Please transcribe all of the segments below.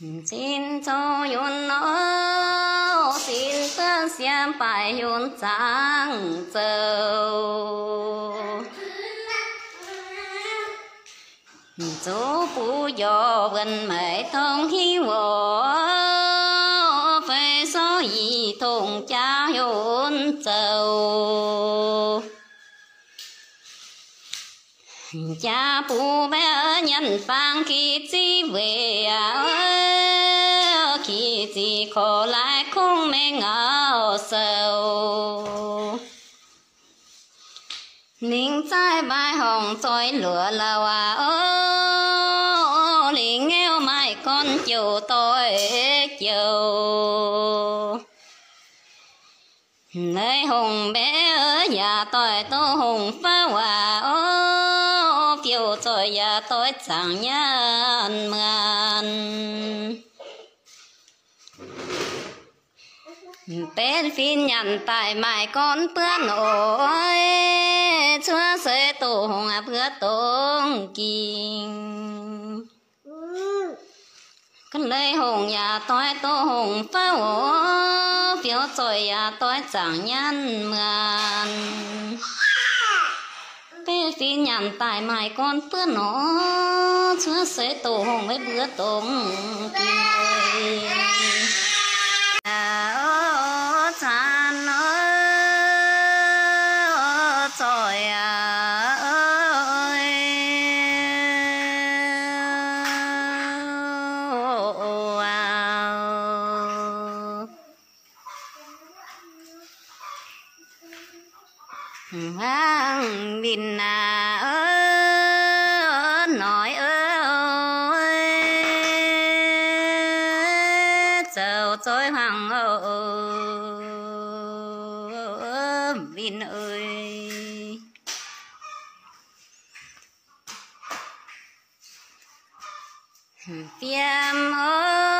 xin cho yun nó, xin tương xem bài yun trang châu chú phụ yo gần mẹ thông hi vô phải số gì thùng cha yun châu cha phụ bé nhân phang khi chi về khổ lại không mê ngao sầu. Ninh trái bài hồng trôi lửa là à ô linh nghèo mai con chiều tôi chiều nơi hùng bé ở nhà tôi tô hùng phá hòa ô phiêu tôi nhà tôi chẳng nhân mà bên phin nhận tại mãi con bữa nổi. Chúa sẽ tổ hùng à bữa tôn kinh con lấy hùng nhà tôi tổ hùng phá ổ phiếu rồi nhà tôi chẳng nhân mượn. Bé phi nhận tại mãi con bữa nó chúa sẽ tổ hùng với bữa tôn kinh Tiêm ô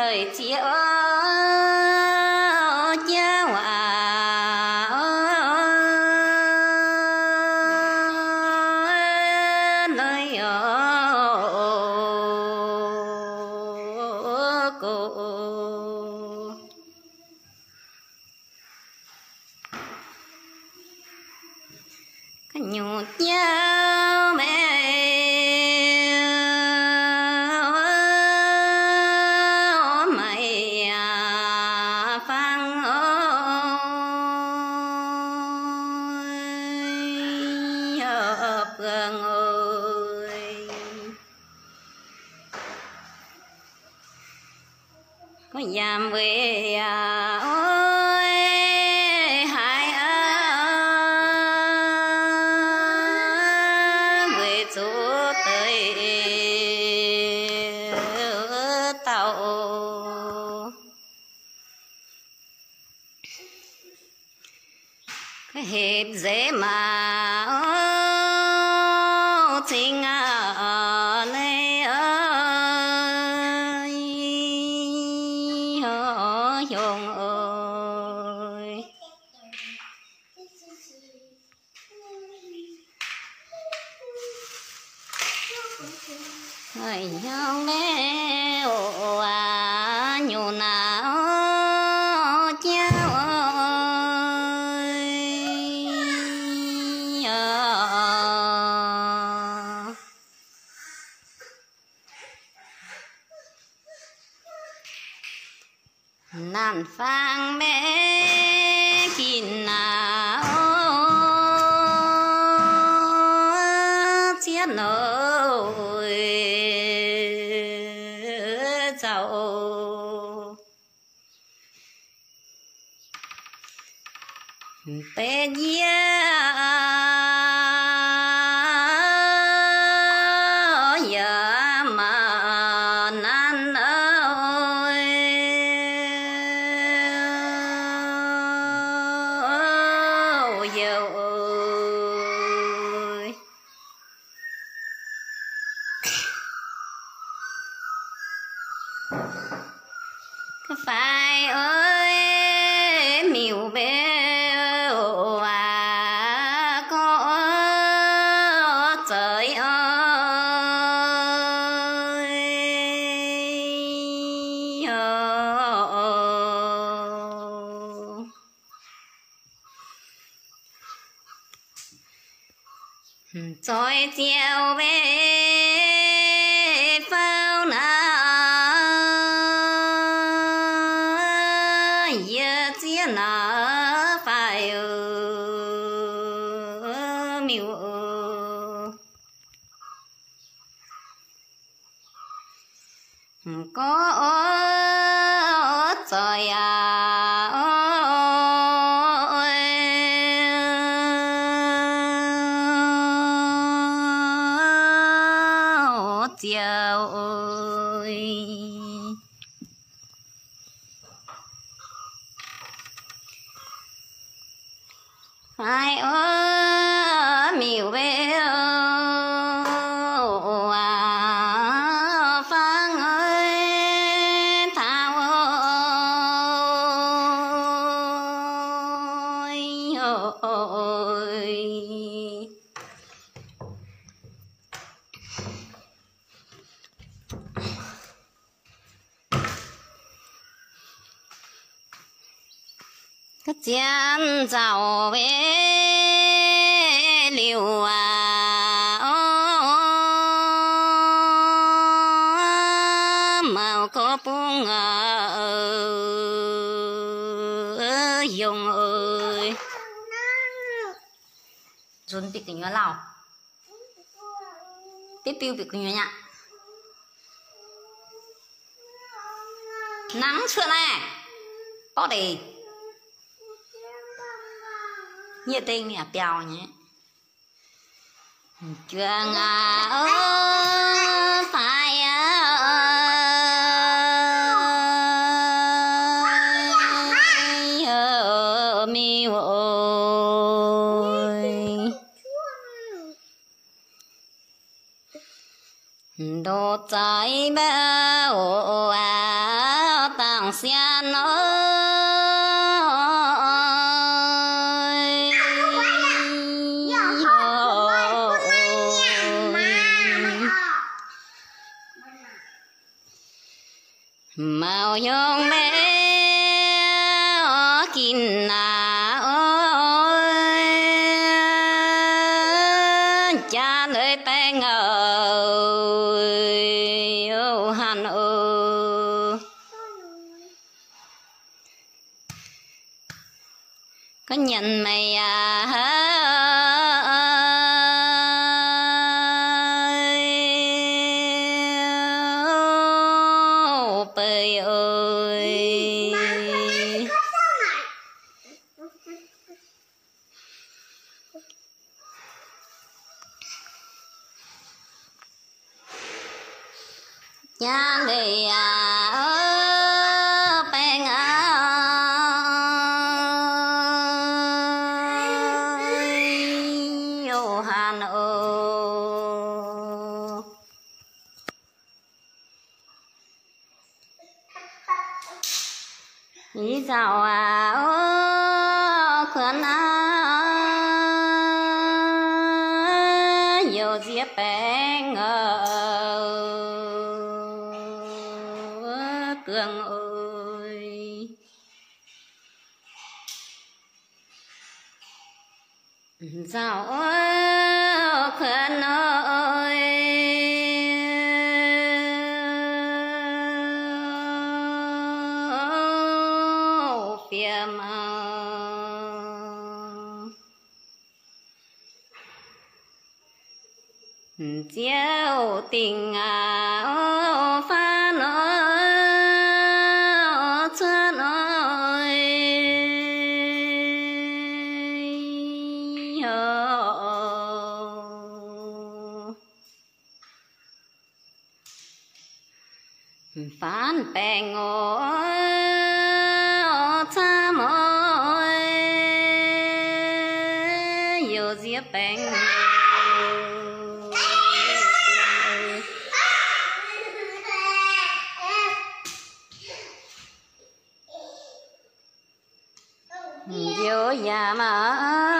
lời chia ơi cha hòa à, lời cô. Cái nhụt Hãy nhau mẹ à. Tao. Phải ơi chia na à, phải ở miu có phải ơi có bung à dùng ơi. Run bị cái nhớ lão tiếp tiêu bị cái nhớ nhá nắng chưa này có đi nhiệt tình nè bèo nhé chưa ngà ơi. Trái trái ô à tàng xiên ơi. Màu nhung bé kín nào cha đi à ơ bèn ơi ô, hà nội. Ý sao à ô khuyên à yêu diệp bèn dạo ơi khuyên ơi. Phía mà. Chiếu tình à ô pha nói. Bè ngô cha môi. Yêu diệp bè yêu nhà mà.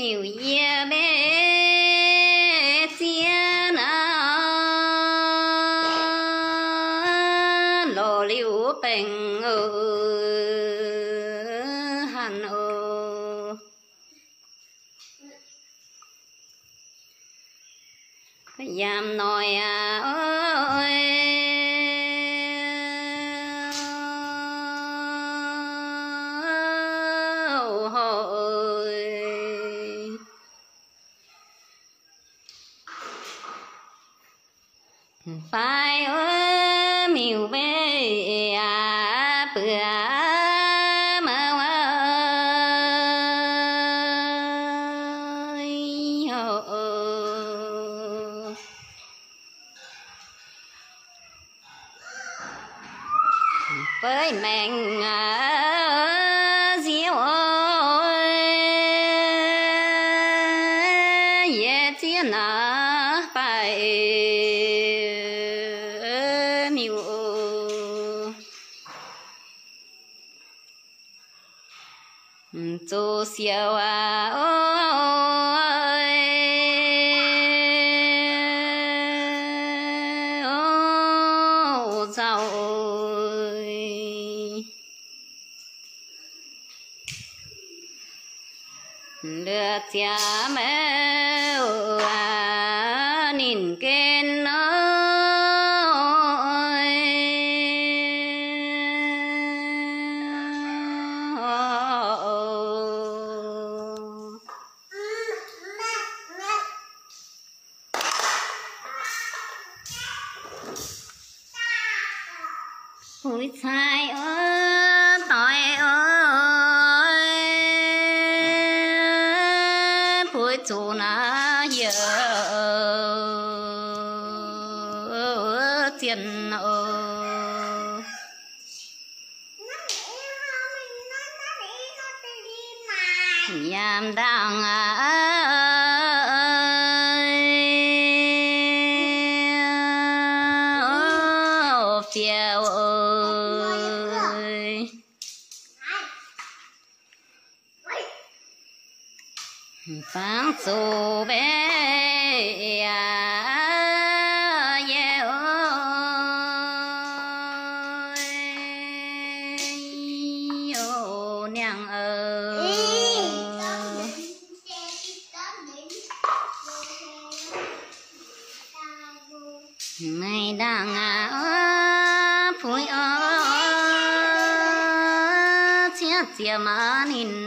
没有爷们 lừa cha mẹ tiền ờ, ở nhàm đang à, phiêu ơi phán chia chia mà nín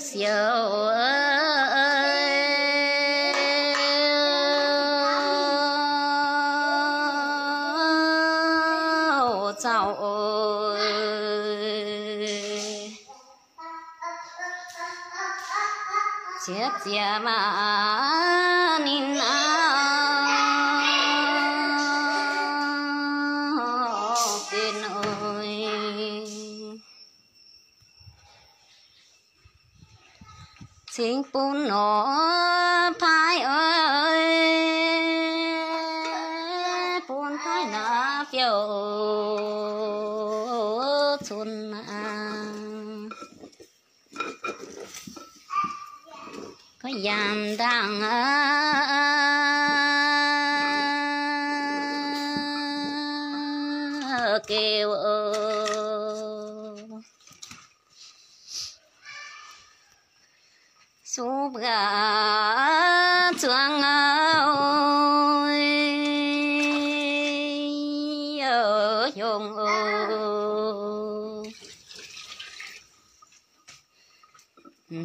siêu chiếc chia mà nín ơi chính bún nó phai ơi dạm à có giảm đang kêu số gà chuang ơi. Ở dùng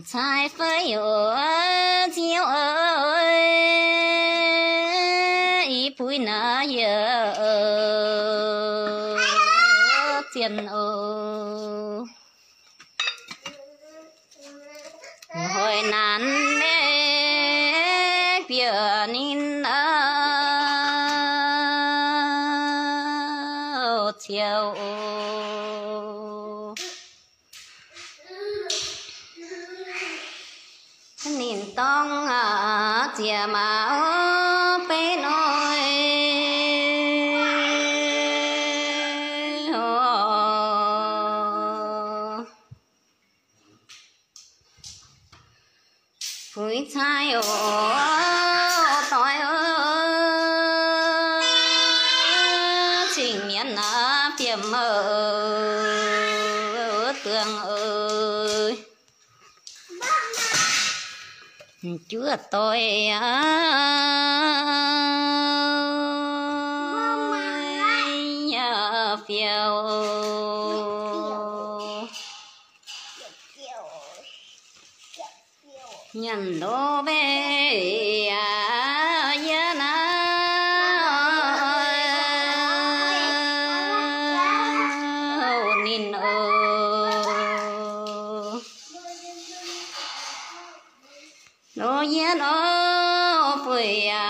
sai phải ở ơi giờ tiền ô hồi nàn mê bia nín ơ chiều nín tông à chia mà Phiếm mơ tường ơi Chúa tôi ơi phiêu nhân đô bê Yeah.